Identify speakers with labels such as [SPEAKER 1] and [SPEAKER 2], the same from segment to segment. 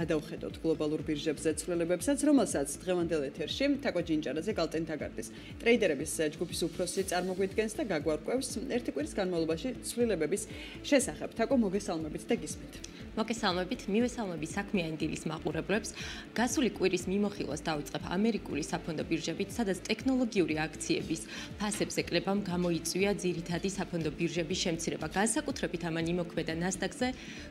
[SPEAKER 1] გადავხედოთ გლობალურ ბირჟებზე ცვლილებებსაც, რომელსაც დღევანდელ ეთერში თაკო ჯინჭარაძე გალტენ თაგარდის ტრეიდერების ჯგუფის უფროსი წარმოგვიდგენს და გაგვარკვევს ერთი კვირის განმავლობაში ცვლილებების შესახებ. თაკო მოგესალმებით და გისმენთ.
[SPEAKER 2] მოგესალმებით, მივესალმები საქმიანი დილის მაყურებლებს. გასული კვირის მიმოხილვას დაიწყებ ამერიკული საფონდო ბირჟებით, სადაც ტექნოლოგიური აქციების ფასებზე კლებამ გამოიწვია ძირითადი საფონდო ბირჟების შემცირება. განსაკუთრებით ამან იმოქმედა NASDAQ-ზე,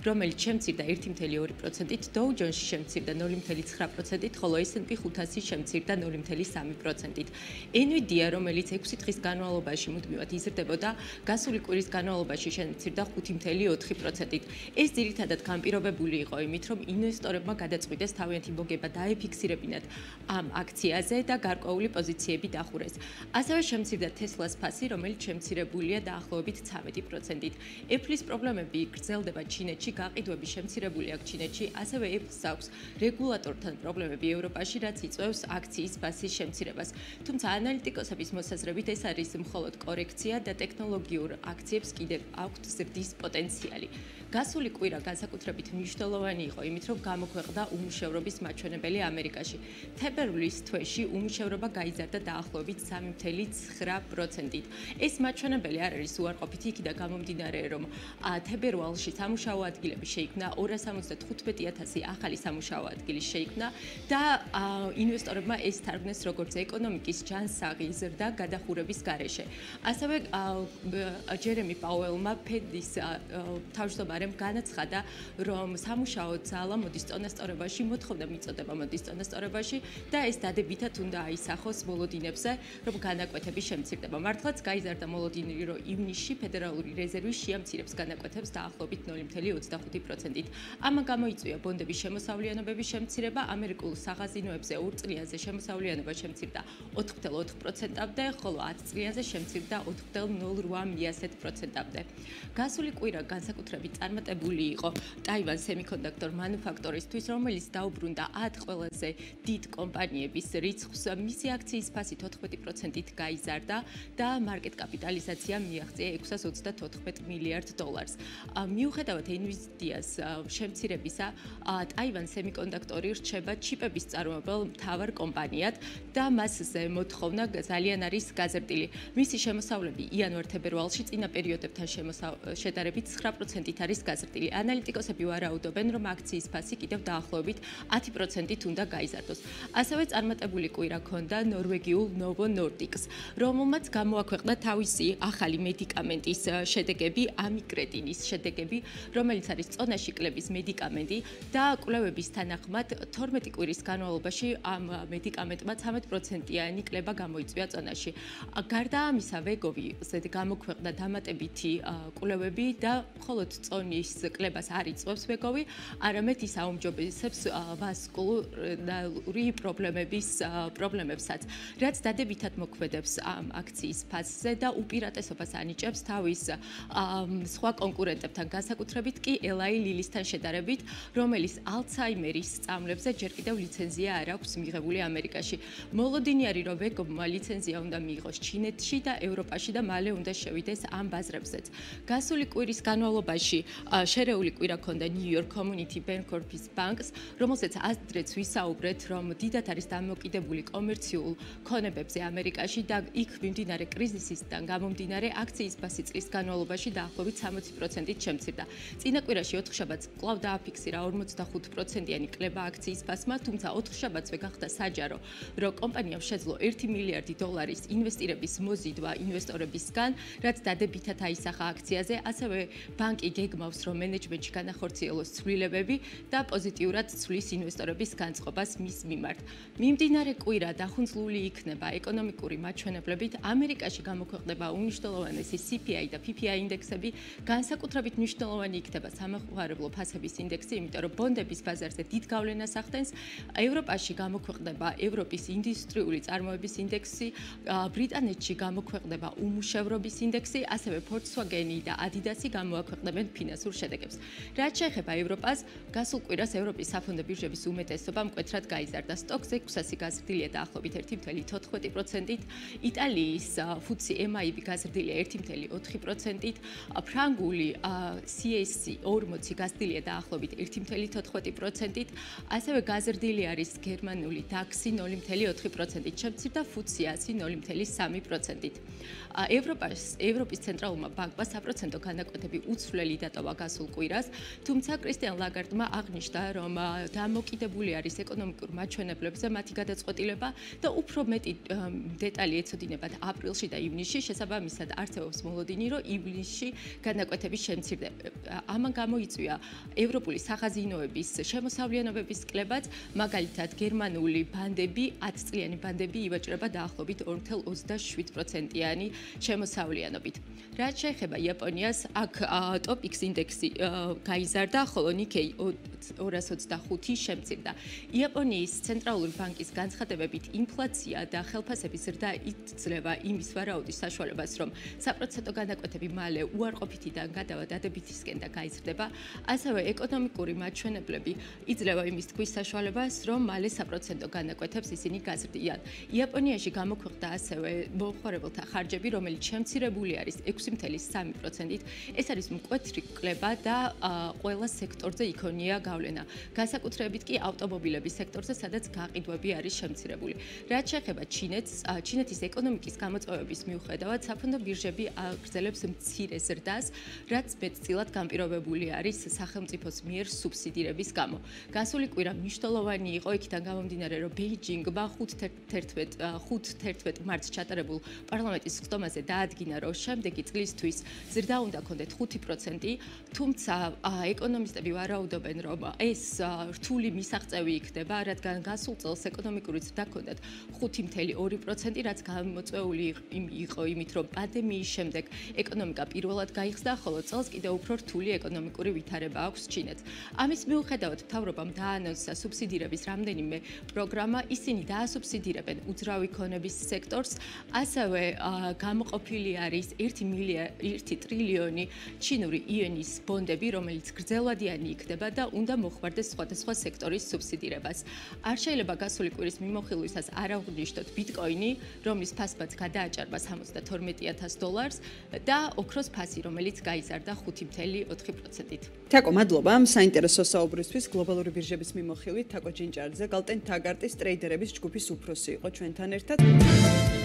[SPEAKER 2] რომელიც შემცირდა 1.2%-ით, Dow Jones-ში შემცირდა 0.9%-ით, ხოლო S&P 500-ი შემცირდა 0.3%-ით. Nvidia, რომელიც 6 დღის განმავლობაში მუდმივად იზრდებოდა, გასული კვირის განმავლობაში შემცირდა 5.4%-ით. ეს ძირითადად განპირობებული იყო იმით, რომ ინვესტორებმა გადაწყვიტეს თავიანთი მოგება დაეფიქსირებინათ ამ აქციაზე და გარკვეული პოზიციები დახურეს. ასევე შემცირდა Tesla-ს ფასი, რომელიც შემცირებულია დაახლოებით 13%-ით. Apple-ის პრობლემები გრძელდება ჩინეთში, გაყიდვები შემცირებული აქვს ჩინეთში, ასევე Apple-ს აქვს რეგულატორთან პრობლემები ევროპაში, რაც იწვევს აქციის ფასის შემცირებას. თუმცა ანალიტიკოსების მოსაზრებით ეს არის მხოლოდ კორექცია და ტექნოლოგიურ აქციებს კიდევ აქვთ ზრდის პოტენციალი. გასული კვირა განსაკუთრებით მნიშვნელოვანი იყო იმით, რომ გამოქვეყნდა უმუშევრობის მაჩვენებელი ამერიკაში. თებერვლის თვეში უმუშევრობა გაიზარდა დაახლოებით 3.9%-ით. ეს მაჩვენებელი არ არის უარყოფითი, იქიდან გამომდინარე, რომ თებერვალში სამუშაო ადგილები შეიქმნა 275.000 ახალი სამუშაო ადგილი შეიქმნა და ინვესტორებმა ეს თარგმნეს როგორც ეკონომიკის ჯანსაღი ზრდა გადახურების გარეშე. ასევე ჯერემი პაუელმა ფედის თავმჯდომარე გარემ განაცხადა, რომ სამუშაო ძალა მოდის წონასწორებაში, მოთხოვნა მიწოდება მოდის წონასწორებაში და ეს დადებითად უნდა აისახოს მოლოდინებზე, რომ განაკვეთები შემცირდება. მართლაც გაიზარდა მოლოდინი, რომ ივნისში ფედერალური რეზერვი შეამცირებს განაკვეთებს დაახლოებით 0.25%-ით. ამან გამოიწვია ბონდების შემოსავლიანობების შემცირება, ამერიკულ საღაზინოებზე ორწლიანზე შემოსავლიანობა შემცირდა 4.4%-ამდე, ხოლო 10 წლიანზე შემცირდა 4.08%-ამდე. გასული კვირა განსაკუთრებით წარმატებული იყო ტაივან სემიკონდაქტორ მანუფაქტორისთვის, რომელიც დაუბრუნდა 10 ყველაზე დიდ კომპანიების რიცხვს. მისი აქციის ფასი 14%-ით გაიზარდა და მარკეტ კაპიტალიზაცია მიაღწია 634 მილიარდ დოლარს. მიუხედავად Nvidia-ს შემცირებისა, ტაივან სემიკონდაქტორი რჩება ჩიპების წარმოებელ მთავარ კომპანიად და მასზე მოთხოვნა ძალიან არის გაზრდილი. მისი შემოსავლები იანვარ-თებერვალში წინა პერიოდებთან შედარებით 9%-ით არის არის გაზრდილი. ანალიტიკოსები ვარაუდობენ, რომ აქციის ფასი კიდევ დაახლოებით 10%-ით უნდა გაიზარდოს. ასევე წარმატებული კვირა ქონდა ნორვეგიულ Novo Nordisk-ს, რომელმაც გამოაქვეყნა თავისი ახალი მედიკამენტის შედეგები, ამიკრეტინის შედეგები, რომელიც არის წონაში კლების მედიკამენტი და კვლევების თანახმად 12 კვირის განმავლობაში ამ მედიკამენტმა 13%-იანი კლება გამოიწვია წონაში. გარდა ამისა, ვეგოვი ზედ გამოქვეყნა დამატებითი კვლევები და მხოლოდ წონი ჰორმონის კლებას არ იწვევს ვეგოვი, არამედ ის აუმჯობესებს ვასკულარული პრობლემების პრობლემებსაც, რაც დადებითად მოქმედებს ამ აქციის ფაზზე და უპირატესობას ანიჭებს თავის სხვა კონკურენტებთან, განსაკუთრებით კი Eli Lilly-სთან შედარებით, რომელიც ალცჰაიმერის სწავლებზე ჯერ კიდევ ლიცენზია არ აქვს მიღებული ამერიკაში. მოლოდინი არის, რომ ვეგოვმა ლიცენზია უნდა მიიღოს ჩინეთში და ევროპაში და მალე უნდა შევიდეს ამ ბაზრებზეც. გასული კვირის განმავლობაში შერეული კვირა ქონდა New York Community Bank Corp-ის ბანკს, რომელსაც ადრეც ვისაუბრეთ, რომ დიდათ არის დამოკიდებული კომერციულ ქონებებზე ამერიკაში და იქ მიმდინარე კრიზისისგან გამომდინარე აქციის ბაზი წლის განმავლობაში დაახლოებით 60%-ით შემცირდა. წინა კვირაში 4 შაბათს კვლავ დააფიქსირა 45%-იანი კლება აქციის ბაზმა, თუმცა 4 შაბათსვე გახდა საჯარო, რომ კომპანიამ შეძლო 1 მილიარდი დოლარის ინვესტირების მოზიდვა ინვესტორებისგან, რაც დადებითად აისახა აქციაზე, ასევე ბანკი გეგმა გულისხმობს, რომ მენეჯმენტში განახორციელოს ცვლილებები და პოზიტიურად ცვლის ინვესტორების განწყობას მის მიმართ. მიმდინარე კვირა დახუნძლული იქნება ეკონომიკური მაჩვენებლებით. ამერიკაში გამოქვეყნდება უნიშნელოვანესი CPI და PPI ინდექსები, განსაკუთრებით მნიშვნელოვანი იქნება სამხარებლო ფასების ინდექსი, იმიტომ რომ ბონდების ბაზარზე დიდ გავლენას ახდენს. ევროპაში გამოქვეყნდება ევროპის ინდუსტრიული წარმოების ინდექსი, ბრიტანეთში გამოქვეყნდება უმუშევრობის ინდექსი, ასევე Volkswagen-ი და Adidas-ი გამოაქვეყნებენ ფინანსურ შედეგებს. რა რაც შეეხება ევროპას, გასულ კვირას ევროპის საფონდო ბირჟების უმეტესობა მკვეთრად გაიზარდა. სტოქზე 600 გაზრდილია დაახლოებით 1.14%-ით, იტალიის FTSE MIB გაზრდილია 1.4%-ით, ფრანგული CAC 40 გაზრდილია დაახლოებით 1.14%-ით, ასევე გაზრდილი არის გერმანული DAX 0.4%-ით, შემცირდა FTSE 100 0.3%-ით. ევროპას ევროპის ცენტრალურმა ბანკმა საპროცენტო განაკვეთები უცვლელი დატოვა გასულ კვირას, თუმცა კრისტიან ლაგარდმა აღნიშნა, რომ დამოკიდებული არის ეკონომიკურ მაჩვენებლებზე მათი გადაწყვეტილება და უფრო მეტი დეტალი ეცოდინებათ აპრილში და ივნისში, შესაბამისად არსებობს მოლოდინი, რომ ივნისში განაკვეთების შემცირდება. ამან გამოიწვია ევროპული სახაზინოების შემოსავლიანობების კლებაც, მაგალითად გერმანული ბანდები, 10 წლიანი ბანდები ივაჭრება დაახლოებით 2.27%-იანი შემოსავლიანობით. რაც შეეხება იაპონიას, აქ ტოპიქს ინდექსი გაიზარდა, ხოლო ნიკეი 225 შემცირდა. იაპონიის ცენტრალური ბანკის განცხადებებით, ინფლაცია და ხელფასების ზრდა იძლევა იმის ვარაუდის საშუალებას, რომ საპროცენტო განაკვეთები მალე უარყოფითიდან გადავა დადებითისკენ და გაიზრდება. ასევე ეკონომიკური მაჩვენებლები იძლევა იმის თქვის საშუალებას, რომ მალე საპროცენტო განაკვეთებს ისინი გაზრდიან. იაპონიაში გამოქვეყნდა ასევე მოხარებელთა ხარჯები, რომელიც შემცირებული არის 6.3%-ით. ეს არის მკვეთრი კლება და ყველა სექტორზე იქონია გავლენა. განსაკუთრებით კი ავტომობილების სექტორზე, სადაც გაყიდვები არის შემცირებული. რაც შეეხება ჩინეთს, ჩინეთის ეკონომიკის გამოწვევების მიუხედავად, საფონდო ბირჟები აგრძელებს მცირე ზრდას, რაც მეტწილად განპირობებული არის სახელმწიფოს მიერ სუბსიდირების გამო. გასული კვირა მნიშვნელოვანი იყო იქიდან გამომდინარე, რომ ბეიჯინგმა 5.11 5.11 მარტს ჩატარებულ პარლამენტის ხდომაზე დაადგინა, რომ შემდეგი წლისთვის ზრდა უნდა კონდეთ 5%, თუმცა ეკონომისტები ვარაუდობენ, რომ ეს რთული მისაღწევი იქნება, რადგან გასულ წელს ეკონომიკური ზრდა კონდეთ 5.2%, რაც გამოწვეული იყო იმით, რომ პანდემიის შემდეგ ეკონომიკა პირველად გაიხსნა, ხოლო წელს კიდევ უფრო რთული ეკონომიკური ვითარება აქვს ჩინეთს. ამის მიუხედავად, მთავრობამ დაანონსა სუბსიდირების რამდენიმე პროგრამა, ისინი დაასუბსიდირებენ უძრავი ქონების სექტორს, ასევე გამოყოფილი არის 1 მილიარდი 1 ტრილიონი ჩინური იენის ბონდები, რომელიც გრძელვადიანი იქნება და უნდა მოხმარდეს სხვადასხვა სექტორის სუბსიდირებას. არ შეიძლება გასული კვირის მიმოხილვისას არ აღვნიშნოთ ბიტკოინი, რომლის ფასბაც გადააჭარბა 72000 დოლარს და ოქროს ფასი, რომელიც გაიზარდა 5.4%-ით.
[SPEAKER 1] თაკო, მადლობა ამ საინტერესო საუბრისთვის გლობალური ბირჟების მიმოხილვით. თაკო ჯინჭარძე, გალტენ თაგარტის ტრეიდერების ჯგუფის უფროსი იყო ჩვენთან ერთად.